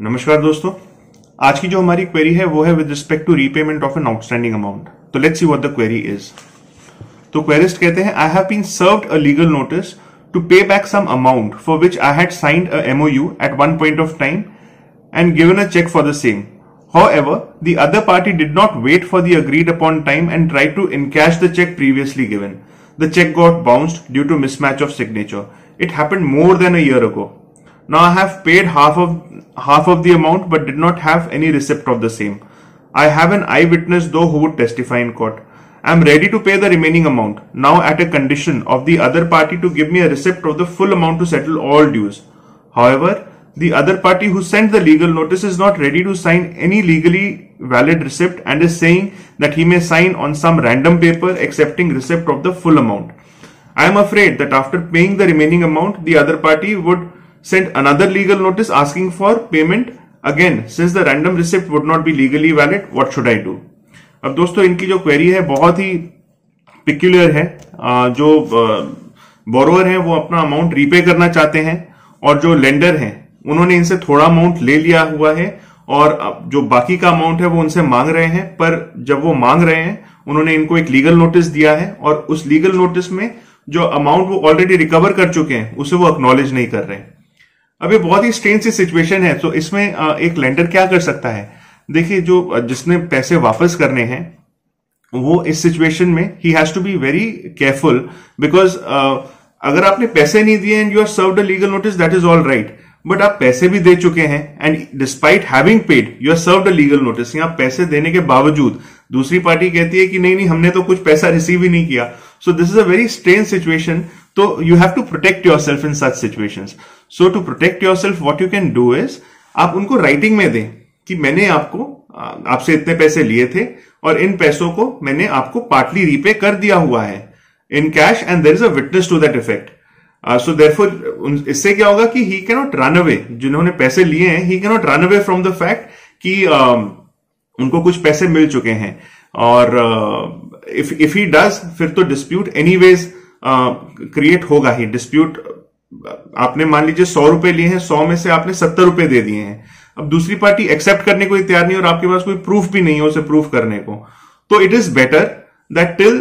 नमस्कार दोस्तों। आज की जो हमारी क्वेरी है, वो है with respect to repayment of an outstanding amount तो let's see what the query is तो क्वेरिस्ट कहते हैं I have been served a legal notice to pay back some amount for which I had signed MOU at one point of time and given a cheque for the same however the other party did not wait for the agreed upon time and try to in cash the cheque previously given the cheque got bounced due to mismatch of signature it happen more than a year ago Now I have paid half of half of the amount but did not have any receipt of the same. I have an eyewitness though who would testify in court. I am ready to pay the remaining amount now at a condition of the other party to give me a receipt of the full amount to settle all dues. However, the other party who sent the legal notice is not ready to sign any legally valid receipt and is saying that he may sign on some random paper accepting receipt of the full amount. I am afraid that after paying the remaining amount, the other party would sent another legal notice asking for payment. Again, since the random receipt would not be legally valid, what should I do? अब दोस्तों, इनकी जो query है, बहुत ही peculiar है। जो borrower है, वो अपना अमाउंट रीपे करना चाहते हैं और जो लेंडर है, उन्होंने इनसे थोड़ा अमाउंट ले लिया हुआ है और जो बाकी का अमाउंट है, वो उनसे मांग रहे हैं। पर जब वो मांग रहे हैं, उन्होंने इनको एक लीगल नोटिस दिया है और उस लीगल नोटिस में जो अमाउंट वो ऑलरेडी रिकवर कर चुके हैं, उसे वो अक्नोलेज नहीं कर रहे हैं। अब ये बहुत ही स्ट्रेंज सी सिचुएशन है। तो इसमें एक लेंडर क्या कर सकता है? देखिए, जो जिसने पैसे वापस करने हैं, वो इस सिचुएशन में ही has to be very careful because अगर आपने पैसे नहीं दिए and you are served a legal notice that is all right but आप पैसे भी दे चुके हैं and despite having paid you are served a legal notice यहाँ पैसे देने के बावजूद, दूसरी पार्टी कहती है कि नहीं नहीं, हमने तो कुछ पैसा रिसीव ही नहीं किया। So this is a very strange situation तो you have to protect yourself in such situation so to protect yourself what you can do is आप उनको राइटिंग में दें कि मैंने आपको आपसे इतने पैसे लिए थे और इन पैसों को मैंने आपको पार्टली रीपे कर दिया हुआ है in cash and there is a witness to that effect so therefore इससे क्या होगा कि ही कैनॉट रन अवे जिन्होंने पैसे लिए हैं he cannot run away from the fact कि uh, उनको कुछ पैसे मिल चुके हैं। और इफ़ इफ़ ही डज फिर तो डिस्प्यूट एनी वेज क्रिएट होगा ही। डिस्प्यूट आपने मान लीजिए सौ रुपए लिए हैं, सौ में से आपने सत्तर रुपए दे दिए हैं। अब दूसरी पार्टी एक्सेप्ट करने को तैयार नहीं और आपके पास कोई प्रूफ भी नहीं है उसे प्रूफ करने को। तो it is better that till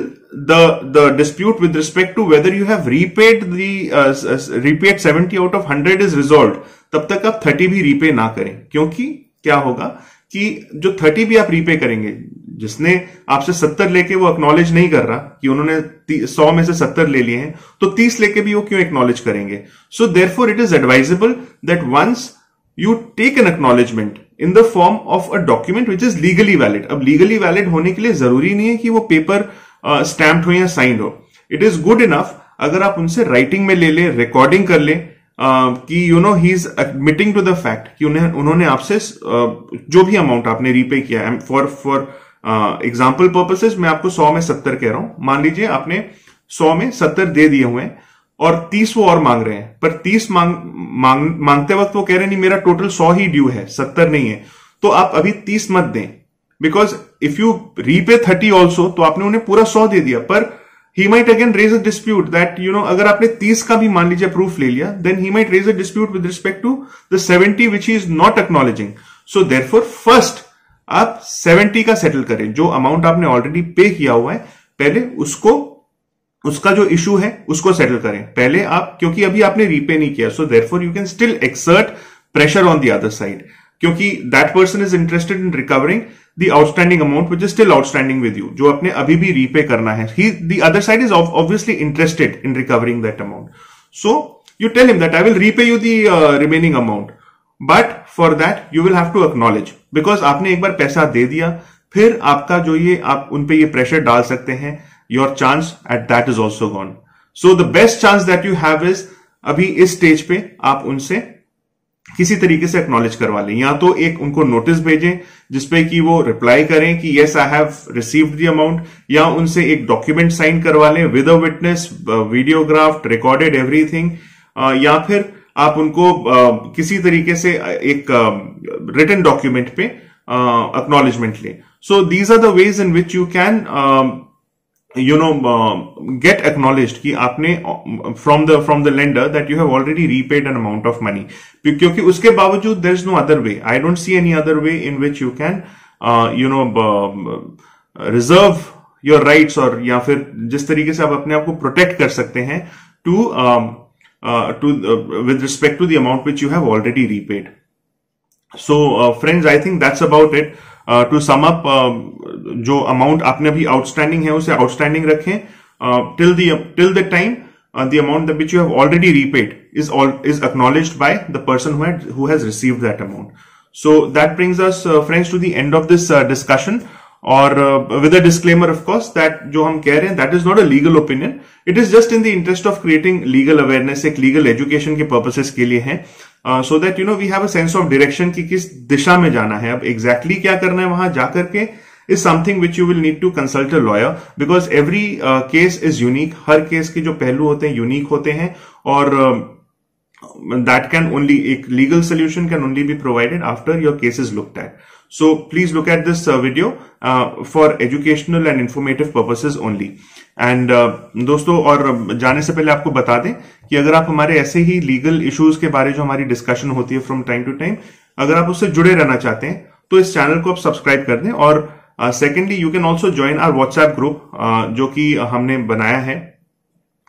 the the dispute with respect to whether you have repaid the repaid seventy out of hundred is resolve तब तक आप थर्टी भी रीपे ना करें। क्योंकि क्या होगा कि जो थर्टी भी आप रीपे करेंगे जिसने आपसे सत्तर लेके वो एक्नॉलेज नहीं कर रहा कि उन्होंने सौ में से सत्तर ले लिए हैं तो तीस लेके भी वो क्यों एक्नॉलेज करेंगे? So therefore it is advisable that once you take an acknowledgement in the form of a document which is legally valid अब लीगली वैलिड होने के लिए ज़रूरी नहीं है कि वो पेपर स्टैम्प हो या साइंड हो। इट इज़ गुड इनफ अगर आप उनसे राइटिंग में ले ले रिकॉर्डिंग कर लें कि you know he is admitting to the fact कि उन्हें उन्होंने आपसे uh, जो भी अमाउंट आपने रीपे किया फॉर फॉर एग्ज़ाम्पल पर्पसेस मैं आपको सौ में सत्तर कह रहा हूँ। मान लीजिए आपने सौ में सत्तर दे दिए हुए हैं और तीस वो और मांग रहे हैं। पर तीस मांग, मांग मांगते वक्त वो कह रहे नहीं मेरा टोटल सौ ही ड्यू है सत्तर नहीं है। तो आप अभी तीस मत दें। Because if you repay thirty also तो आपने उन्हें पूरा सौ दे दिया। पर he might again raise a dispute that you know अगर आपने तीस का भी मान लीजिए प्रूफ ले लिया then he might raise a dispute with respect to the seventy which is not acknowledging so therefore first आप सेवेंटी का सेटल करें, जो अमाउंट आपने ऑलरेडी पे किया हुआ है, पहले उसको, उसका जो इशू है, उसको सेटल करें। पहले आप, क्योंकि अभी आपने रीपे नहीं किया so there you can still exert pressure on the other side क्योंकि that person is interested in recovering the outstanding amount which is still outstanding with you जो आपने अभी भी रीपे करना है। He the other side is obviously interested in recovering that amount so you tell him that I will repay you the remaining amount but for that you will have to acknowledge because आपने एक बार पैसा दे दिया, फिर आपका जो ये, आप उन पे ये प्रेशर डाल सकते हैं your chance at that is also gone so the best chance that you have is अभी इस स्टेज पे आप उनसे किसी तरीके से एक्नॉलेज करवा लें। या तो एक उनको नोटिस भेजें, जिसपे कि वो रिप्लाई करें कि yes I have received the amount या उनसे एक डॉक्यूमेंट साइन करवा लें with a witness videograph recorded everything या फिर आप उनको uh, किसी तरीके से एक रिटर्न डॉक्यूमेंट पे अक्नॉलेजमेंट लें। So these are the ways in which you can you know get acknowledge कि आपने from the from the lender that you have already repaid an amount of money क्योंकि उसके बावजूद there is no other way I don't see any other way in which you can you know reserve your rights और या फिर जिस तरीके से आप अपने आप को प्रोटेक्ट कर सकते हैं to to with respect to the amount which you have already repaid so friends I think that's about it to sum up जो अमाउंट आपने अभी आउटस्टैंडिंग है उसे आउटस्टैंडिंग रखें till till the time the amount that which you have already repaid is all is acknowledged by the person who had who has received that amount so that brings us uh, friends to और with a disclaimer of course that जो हम कह रहे हैं that is not a legal opinion it is just in the interest of creating legal awareness एक legal education के purposes के लिए है. So that you know we have a sense of direction की किस दिशा में जाना है. अब एग्जैक्टली exactly क्या करना है वहाँ जाकर के is something which you will need to consult a lawyer because every case is unique her case के जो पहलू होते हैं यूनिक होते हैं. और दैट कैन ओनली एक legal solution can only be provided after your case is looked at so please look at this video for educational and informative purposes only and uh, दोस्तों और जाने से पहले आपको बता दें कि अगर आप हमारे ऐसे ही लीगल इश्यूज़ के बारे जो हमारी डिस्कशन होती है फ्रॉम टाइम टू टाइम अगर आप उससे जुड़े रहना चाहते हैं तो इस चैनल को आप सब्सक्राइब कर दें। और secondly you can also join our WhatsApp group जो कि हमने बनाया है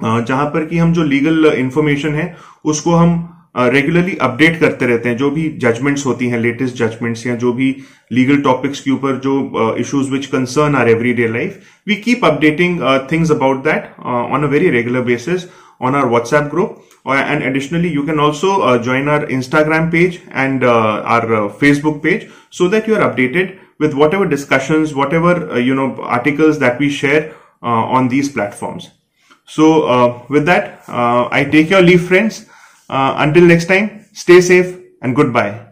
uh, जहाँ पर कि हम जो लीगल इंफॉर्मेशन है उसको हम रेगुलरली अपडेट करते रहते हैं, जो भी जजमेंट्स होती हैं लेटेस्ट जजमेंट्स या जो भी लीगल टॉपिक्स के ऊपर जो issues which concern our every day life we keep updating things about that on a very regular basis on our WhatsApp group and additionally you can also join our Instagram page and our Facebook page so that you are updated with whatever discussion whatever you know articles that we share on these platforms so with that I take your leave friends Uh, until next time, stay safe and goodbye.